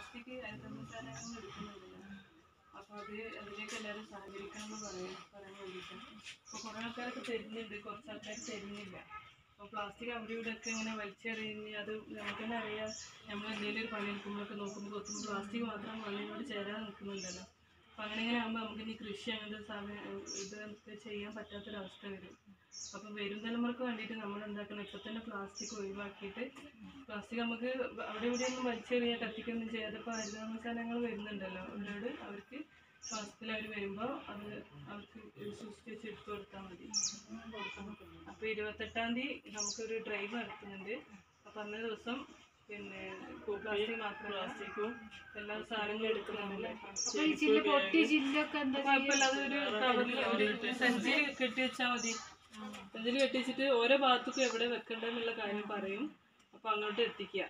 Plastic ഹരിതകർമ്മസേനകൾ എടുക്കുന്നുണ്ടല്ലോ അപ്പോൾ അത് അതിലേക്ക് എല്ലാരും സഹകരിക്കണം എന്ന് പറയാൻ പറയാൻ വേണ്ടിയിട്ടാണ് അപ്പോൾ കുറേ ആൾക്കാരൊക്കെ തരുന്നുണ്ട്. കുറച്ച് ആൾക്കാർ തരുന്നില്ല. അപ്പോൾ പ്ലാസ്റ്റിക് അവിടെ ഇവിടെ ഒക്കെ ഇങ്ങനെ വലിച്ചെറിയുന്ന. അത് നമുക്ക് തന്നെ അറിയാം. നമ്മൾ എന്തെങ്കിലും ഒരു പണി എടുക്കുമ്പോഴൊക്കെ നോക്കുമ്പോൾ കൊത്തുമ്പോൾ പ്ലാസ്റ്റിക് മാത്രം മണ്ണിനോട് ചേരാൻ നിൽക്കുന്നുണ്ടല്ലോ അപ്പോൾ അങ്ങനെ ഇങ്ങനെ ആകുമ്പോൾ നമുക്ക് ഇനി കൃഷി അങ്ങനത്തെ സമയം ഇതൊക്കെ ചെയ്യാൻ പറ്റാത്തൊരവസ്ഥ വരും. അപ്പോൾ വരും തലമുറയ്ക്ക് വേണ്ടിയിട്ട് നമ്മൾ എന്താക്കണം? ഇപ്പൊ തന്നെ പ്ലാസ്റ്റിക് ഒഴിവാക്കിയിട്ട് പ്ലാസ്റ്റിക് നമുക്ക് അവിടെ ഇവിടെ ഒന്നും വലിച്ചെറിയാൻ കത്തിക്കൊന്നും ചെയ്യാതെ ഇപ്പോൾ ഹരിതകർമ്മസേനകൾ വരുന്നുണ്ടല്ലോ. അവരോട് അവർക്ക് മാസത്തിൽ അവർ വരുമ്പോൾ അത് അവർക്ക് സൂക്ഷിച്ച് എടുത്തു കൊടുത്താൽ മതി. അപ്പോൾ ഇരുപത്തെട്ടാം തീയതി നമുക്കൊരു ഡ്രൈവ് നടത്തുന്നുണ്ട്. അപ്പൊ അന്നേ ദിവസം പിന്നെ പ്ലാസ്റ്റിക്കും എല്ലാ സാധനങ്ങളും കെട്ടി വെച്ചാൽ മതി. സഞ്ചിയിൽ കെട്ടി വെച്ചിട്ട് ഓരോ ഭാഗത്തേക്കും എവിടെ വെക്കണ്ടെന്നുള്ള കാര്യം പറയും. അപ്പൊ അങ്ങോട്ട് എത്തിക്കുക.